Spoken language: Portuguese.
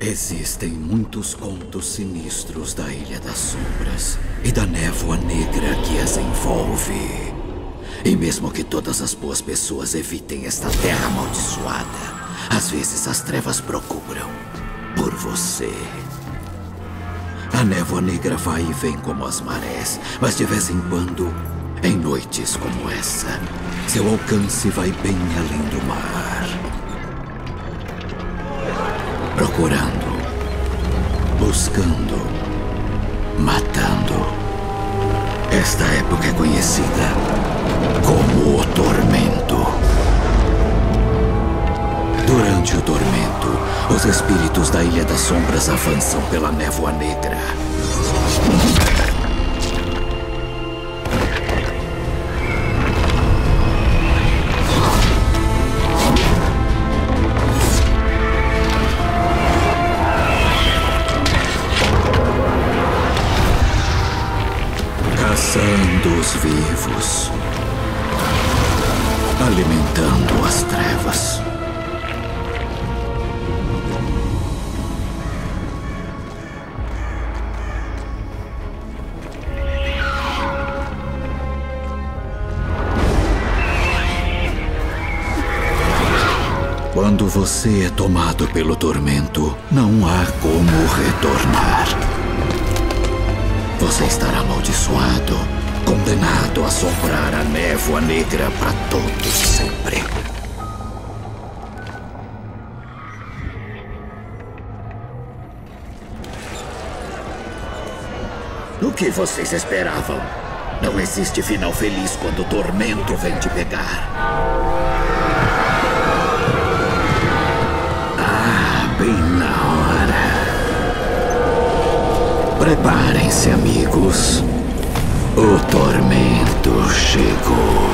Existem muitos contos sinistros da Ilha das Sombras e da névoa negra que as envolve. E mesmo que todas as boas pessoas evitem esta terra amaldiçoada, às vezes as trevas procuram por você. A névoa negra vai e vem como as marés, mas de vez em quando, em noites como essa, seu alcance vai bem além do mar. Matando. Esta época é conhecida como o Tormento. Durante o tormento, os espíritos da Ilha das Sombras avançam pela névoa negra. Caçando os vivos, alimentando as trevas. Quando você é tomado pelo tormento, não há como retornar. A assombrar a névoa negra para todos sempre. O que vocês esperavam? Não existe final feliz quando o tormento vem te pegar. Ah, bem na hora. Preparem-se, amigos. O tormento chegou.